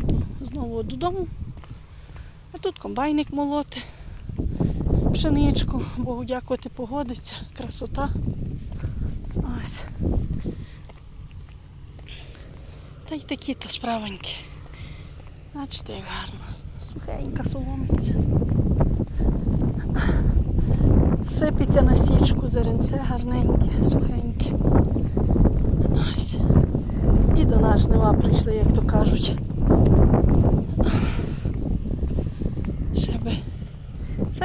йду знову додому. А тут комбайник молоти. Пшеничку, Богу дякувати, погодиться, красота. Ось. Та й такі то справенькі. Бачите, як гарно. Сухенька соломиця. Сипеться на січку, зеренце гарненьке, сухеньке. Ось. І до нас жнива прийшли, як то кажуть. Ще би,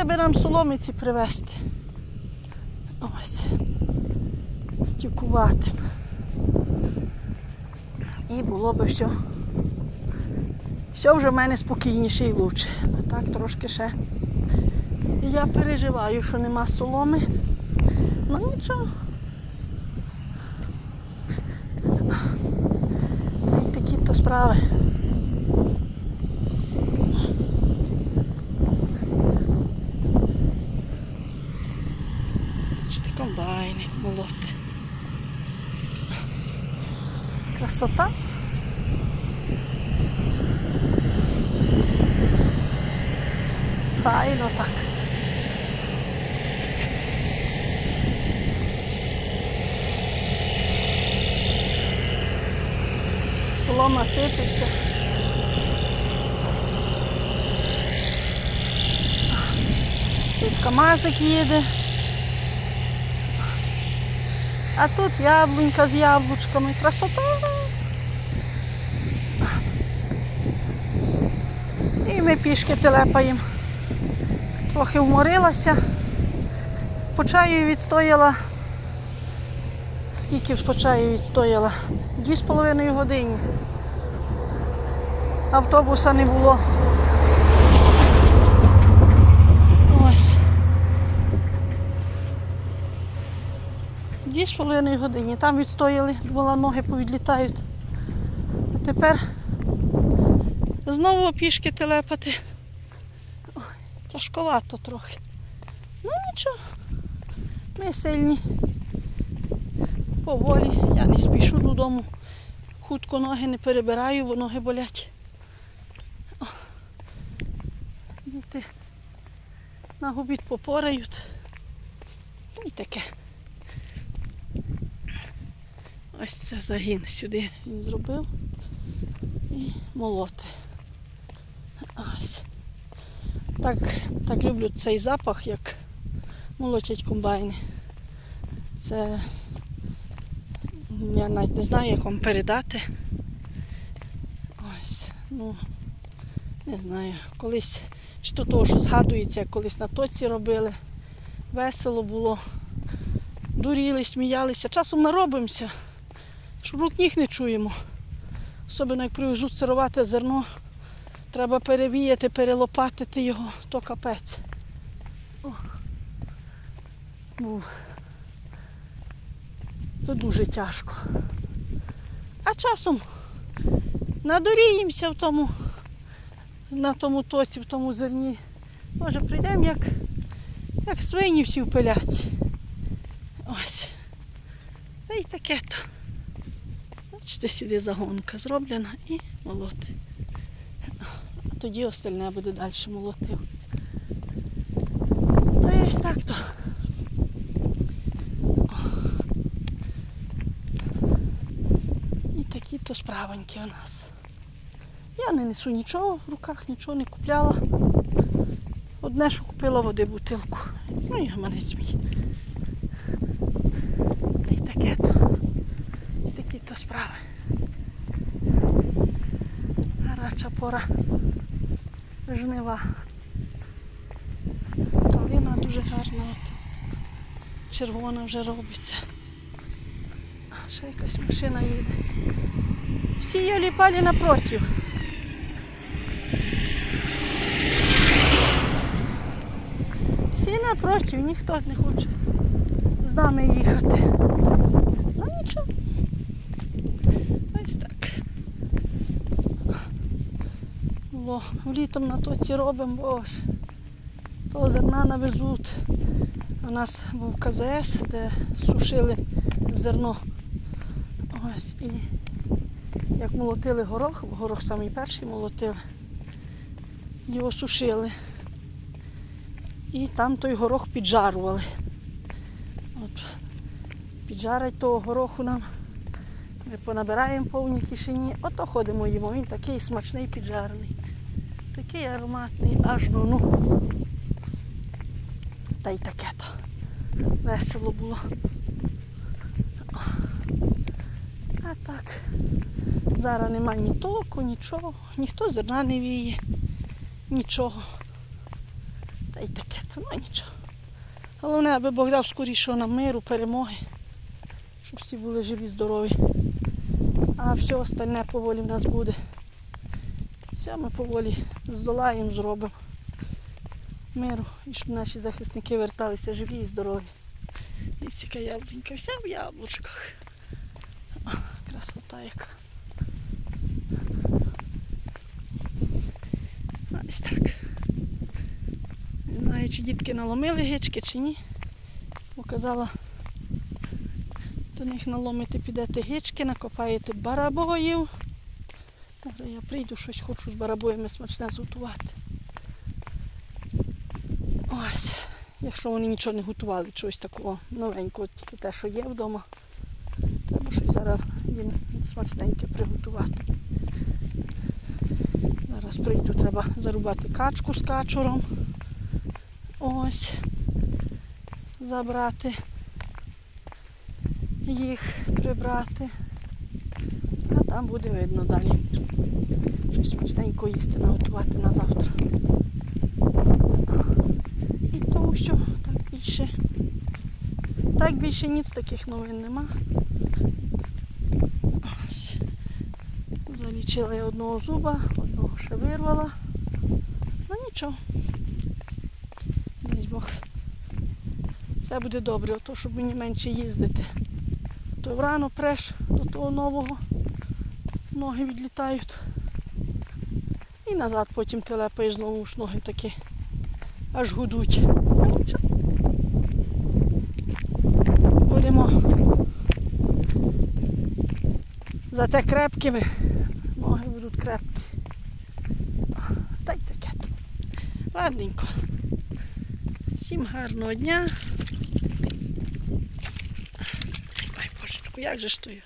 би нам соломиці привезти. Ось. Стюкувати. І було би все. Все вже в мене спокійніше і лучше. А так трошки ще. Я переживаю, що нема соломи. Ну нічого. Й такі то справи. Бачите, комбайник молот. Красота. Файно так. Солома сипеться. Тут камазик їде. А тут яблунька з яблучками. Красота. І ми пішки телепаємо. Трохи вморилася. По чаю відстояла. Скільки по чаю відстояла? Дві з половиною години. Автобуса не було. Дві з половиною години. Там відстояли, думала, ноги повідлітають. А тепер знову пішки телепати. Тяжковато трохи. Ну нічого. Ми сильні. Поволі. Я не спішу додому. Хутко ноги не перебираю, бо ноги болять. О. Діти на губіт попорають. І таке. Ось це загін сюди він зробив. І молоти. Ось. Так, так люблю цей запах, як молотять комбайни. Це я навіть не знаю, як вам передати. Ось, ну, не знаю, колись що того, що згадується, як колись на тоці робили. Весело було. Дуріли, сміялися. Часом наробимося, що рук ніг не чуємо. Особливо як привезуть сирувати зерно, треба перевіяти, перелопатити його, то капець. Це дуже тяжко. А часом надоріємося в тому, на тому тоці, в тому зерні. Може, прийдемо як, як свині всі в. Ось. Та й таке то. Бачите, сюди загонка зроблена і молоти. Тоді остальне буде далі молотив. Та й ось так то. І такі то справоньки у нас. Я не несу нічого, в руках нічого не купляла. Одне, що купила води бутилку. Ну і гаманець мій. Та й таке то. Ось такі то справи. Гаряча пора жнива. Калина дуже гарна. От. Червона вже робиться. Ще якась машина їде. Всі є палі напротив. Всі напротив, ніхто не хоче з нами їхати. Ну нічого. Ось так. Було літом на тоці робимо, бо ж то зерна навезуть. У нас був КЗС, де сушили зерно. Ось і як молотили горох, горох самий перший молотили, його сушили. І там той горох піджарували. От, піджарить того гороху нам. Ми понабираємо повні кишені, ото ходимо їмо. Він такий смачний піджарений. Такий ароматний, аж ну ну. Та й таке то. Весело було. А так, зараз нема ні току, нічого, ніхто зерна не віє, нічого. Та й таке то, ну нічого. Головне, аби Бог дав скорішого нам миру, перемоги, щоб всі були живі, здорові. А все остальне поволі в нас буде. Все ми поволі здолаємо, зробимо миру. І щоб наші захисники верталися живі і здорові. Дивіться, яка яблунька, вся в яблучках. О, красота яка. Ось так. Не знаю, чи дітки наломили гички, чи ні. Бо казала, до них наломити підете гички, накопаєте барабоїв. Зараз я прийду, щось хочу з барабоями смачне зготувати. Ось, якщо вони нічого не готували, чогось такого новенького, тільки те, що є вдома. Треба щось зараз їм смачненьке приготувати. Зараз прийду, треба зарубати качку з качуром. Ось. Забрати їх, прибрати. Там буде видно далі. Щось смачненько їсти, наготувати на завтра. І тому що так більше. Так більше ніц таких новин нема. Я одного зуба, одного ще вирвала. Ну нічого. Дай Бог. Все буде добре, ото щоб мені менше їздити. То врано преш до того нового. Ноги відлітають. І назад потім телепаєш знову ж ноги такі аж гудуть. Будемо зате крепкими. Ноги будуть крепкі. Та й таке. Ладненько. Всім гарного дня. Ай, божечку, як же ж то я?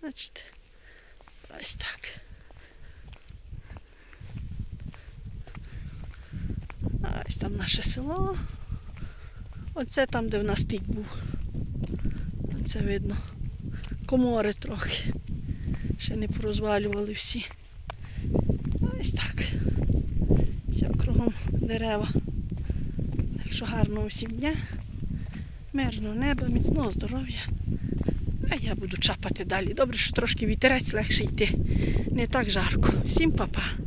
О, Бачите, ось так. Ось там наше село. Оце там, де в нас тік був. Оце видно. Комори трохи. Ще не порозвалювали всі. Ось так. Все кругом дерева. Так що гарного всім дня, мирного неба, міцного здоров'я. А я буду чапати далі. Добре, що трошки вітерець легше йти. Не так жарко. Всім па-па.